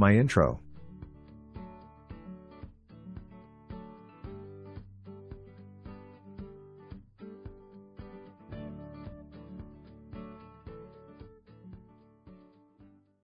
My intro.